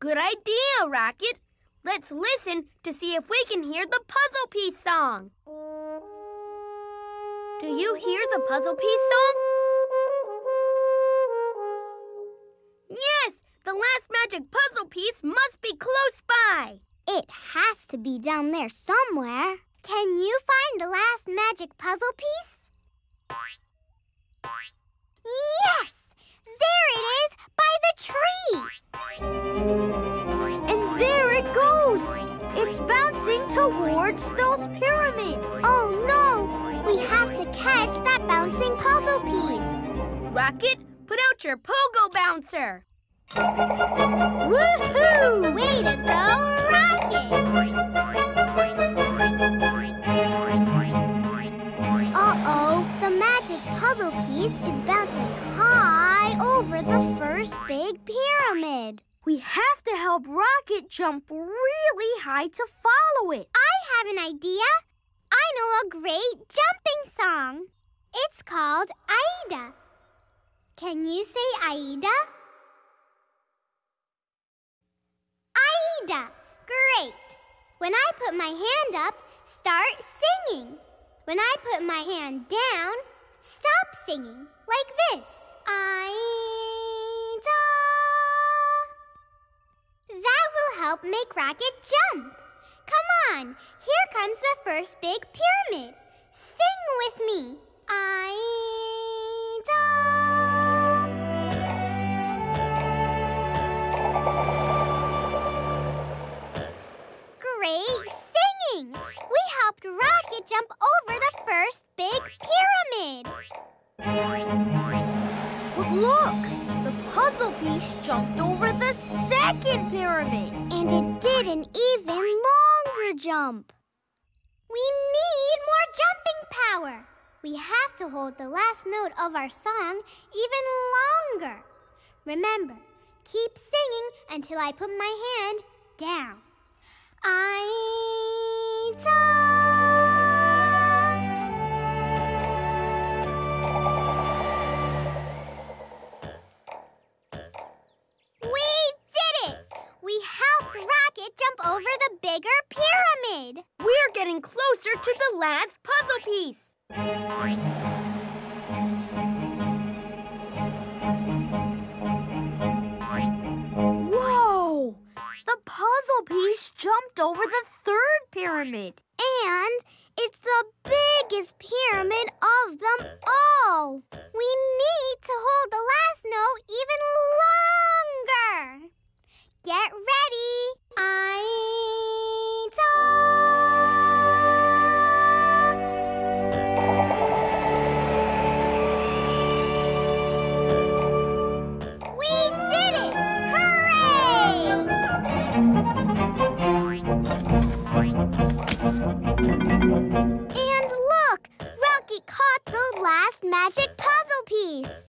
Good idea, Rocket. Let's listen to see if we can hear the puzzle piece song. Do you hear the puzzle piece song? Yes, the last magic puzzle piece must be close by. It has to be down there somewhere. Can you find the last magic puzzle piece? Goes! It's bouncing towards those pyramids. Oh no! We have to catch that bouncing puzzle piece. Rocket, put out your pogo bouncer. Woohoo! Way to go, Rocket! Uh-oh, the magic puzzle piece is bouncing high over the first big pyramid. We have to help Rocket jump really high to follow it. I have an idea. I know a great jumping song. It's called Aida. Can you say Aida? Aida. Great. When I put my hand up, start singing. When I put my hand down, stop singing. Like this. Help make Rocket jump. Come on, here comes the first big pyramid. Sing with me. Aida. Great singing! We helped Rocket jump over the first big pyramid. But look, the puzzle piece jumped over the second pyramid. And it did an even longer jump. We need more jumping power. We have to hold the last note of our song even longer. Remember, keep singing until I put my hand down. We getting closer to the last puzzle piece. Whoa! The puzzle piece jumped over the third pyramid. And it's the biggest pyramid of them all. We need to hold the last note even longer. Get ready.